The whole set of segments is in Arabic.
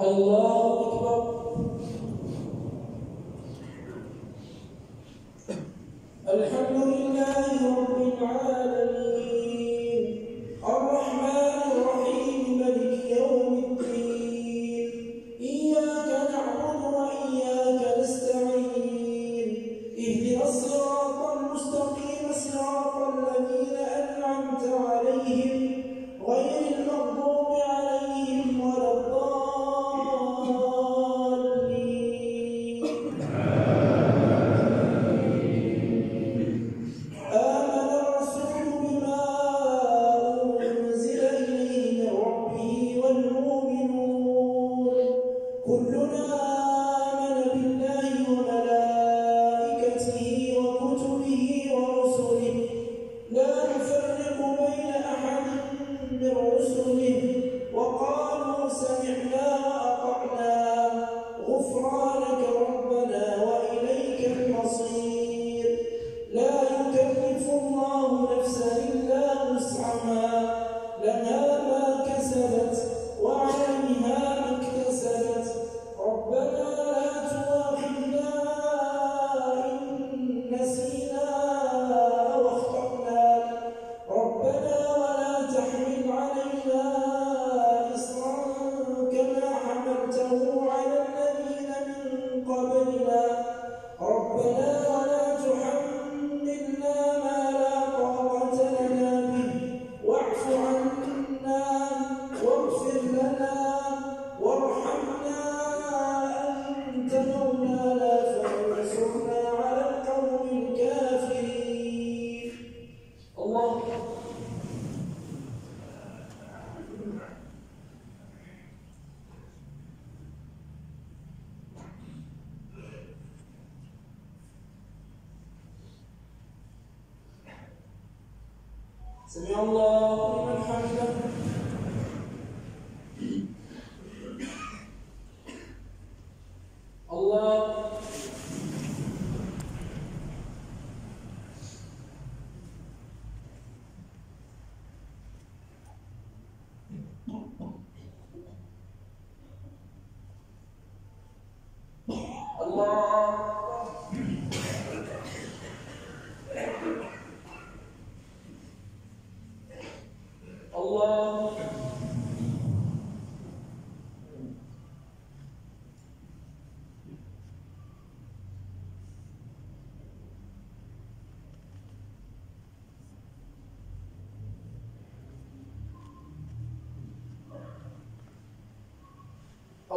الله الله أكبر الحمد لله رب العالمين. olhou سمع الله لمن حمده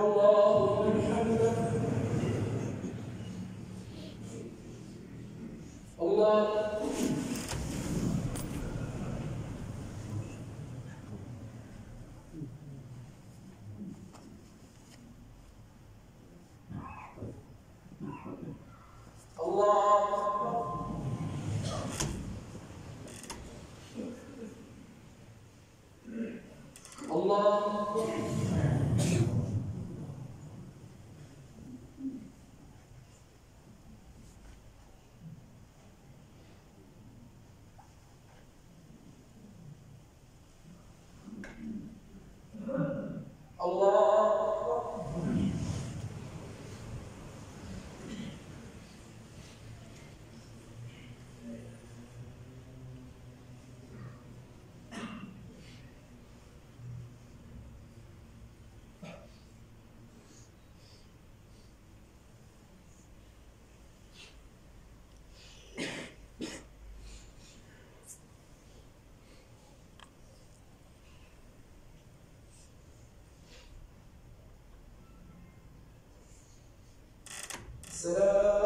الله. الله Será